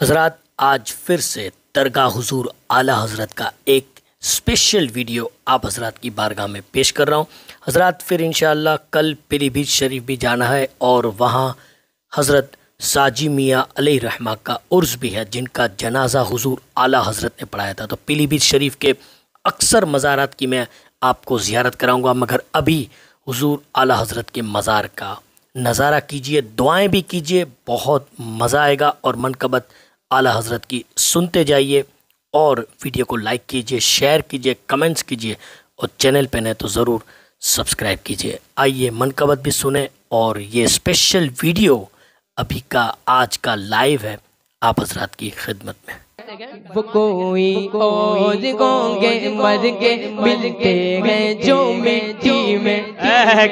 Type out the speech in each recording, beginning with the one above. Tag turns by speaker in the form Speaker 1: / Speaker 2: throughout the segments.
Speaker 1: हज़रत, आज फिर से दरगाह हुजूर आला हज़रत का एक स्पेशल वीडियो आप हज़रत की बारगाह में पेश कर रहा हूँ। हज़रत, फिर इन कल पीलीभीत शरीफ भी जाना है और वहाँ हज़रत साजी मियाँ अली रहमा का उर्स भी है, जिनका जनाजा हुजूर आला हज़रत ने पढ़ाया था। तो पीलीभीत शरीफ के अक्सर मज़ारात की मैं आपको ज़ियारत कराऊँगा, मगर अभी हुजूर आला हज़रत के मज़ार का नज़ारा कीजिए, दुआएँ भी कीजिए, बहुत मज़ा आएगा और मनकबत आला हज़रत की सुनते जाइए और वीडियो को लाइक कीजिए, शेयर कीजिए, कमेंट्स कीजिए और चैनल पर नहीं तो ज़रूर सब्सक्राइब कीजिए। आइए मनकबत भी सुने और ये स्पेशल वीडियो अभी का आज का लाइव है आप हजरात की खिदमत में।
Speaker 2: वो कोई और गोंगे मर के मिलते हैं जो मिट्टी में।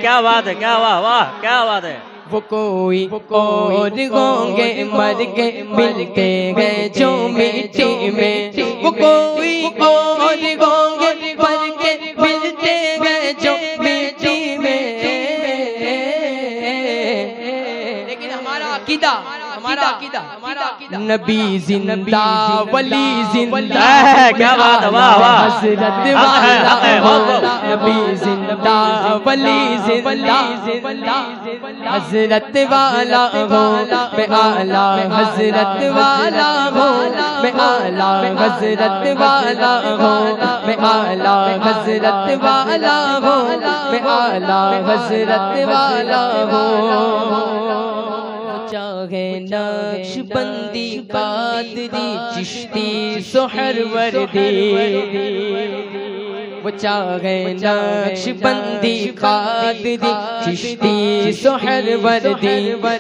Speaker 3: क्या बात है क्या वाह वाह क्या बात है।
Speaker 2: वो कोई और गोंगे मर के मिलते गए जो मिट्टी में। वो कोई और गोंगे मर के मिलते गए जो मिट्टी में। लेकिन हमारा अकीदा हमारा अकीदा हमारा नबी ज़िंदा वली ज़िंदा।
Speaker 3: क्या बात वाह वाह।
Speaker 2: हज़रत वाला नबी ज़िंदा वली ज़िंदा। हज़रत वाला हो मैं आला हज़रत वाला हो मैं आला हज़रत वाला हो मैं आला हज़रत वाला हो मैं आला हज़रत वाला हो। चाहे नक्शबंदी कादरी चिश्ती सोहर वर्दी। वो चाहे नक्शबंदी कादरी चिश्ती सोहर वर्दी।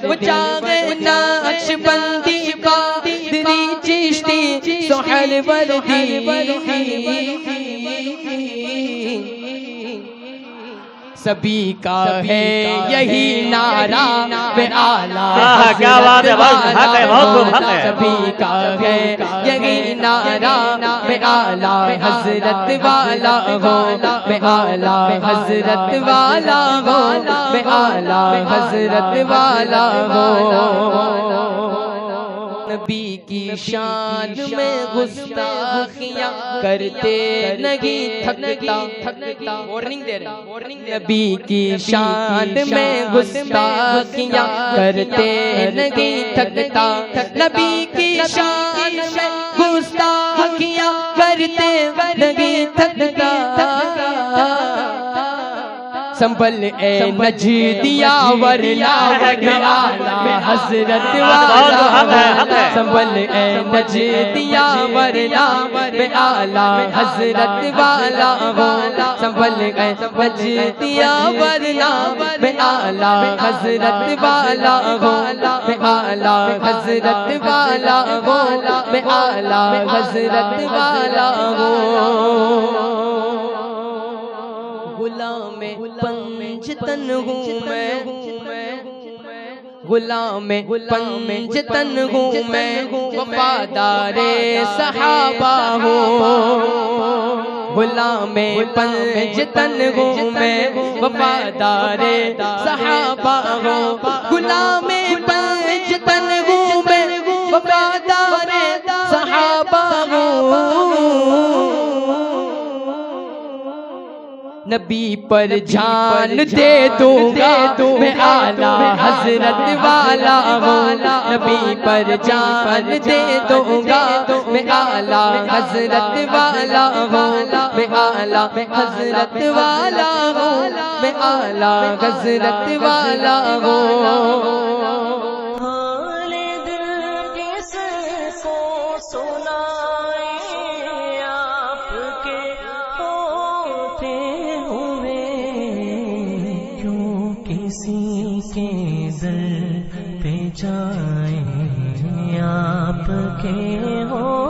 Speaker 2: वो चाहे नक्शबंदी कादरी चिश्ती सोहर वर्दी। सभी का है यही नारा आला
Speaker 3: क्या बात है।
Speaker 2: सभी का है यही नारा आला हज़रत वाला हो वे आला हज़रत वाला हो वे आला हज़रत वाला हो। नबी की शान में गुस्ताखियाँ करते नहीं थकता थकता। वार्निंग दे रहे वार्निंग नबी की शान में गुस्ताखियाँ करते नहीं थकता। नबी की शान में गुस्ताखियाँ करते संभल ए नज दिया वरना आला हज़रत वाला संभल ए नज दिया वरना मैं आला हज़रत वाला हो संभल ए नज दिया वरना मैं आला हज़रत वाला हो आला हज़रत वाला हो आला हज़रत वाला हो गुलाम पंच तन हूँ मैं, गुलाम पंच तन हूँ मैं, वफादारे सहाबा हूँ। गुलाम पंच तन हूँ मैं, वफादारे सहाबा हूँ। गुलाम पंच तन हूँ मैं, वफादारे सहाबा हूँ। नबी पर जान दे दूँगा। मैं आला हज़रत वाला हो। नबी पर जान दे दूँगा। मैं आला हज़रत वाला हो। मैं आला हज़रत वाला हो। मैं आला हज़रत वाला हो।
Speaker 4: हाले दर पे जाए आपके हो